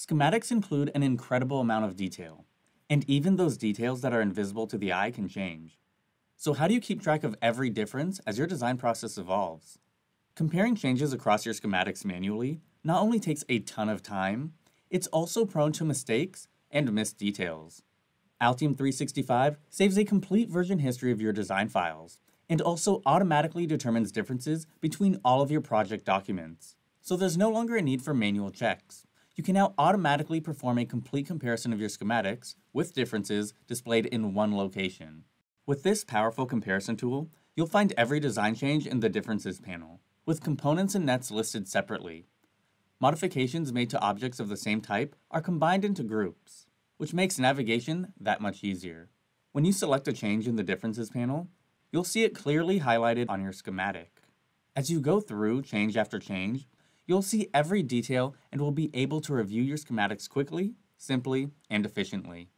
Schematics include an incredible amount of detail, and even those details that are invisible to the eye can change. So how do you keep track of every difference as your design process evolves? Comparing changes across your schematics manually not only takes a ton of time, it's also prone to mistakes and missed details. Altium 365 saves a complete version history of your design files and also automatically determines differences between all of your project documents. So there's no longer a need for manual checks. You can now automatically perform a complete comparison of your schematics with differences displayed in one location. With this powerful comparison tool, you'll find every design change in the Differences panel, with components and nets listed separately. Modifications made to objects of the same type are combined into groups which makes navigation that much easier. When you select a change in the Differences panel, you'll see it clearly highlighted on your schematic. As you go through change after change, you'll see every detail and will be able to review your schematics quickly, simply, and efficiently.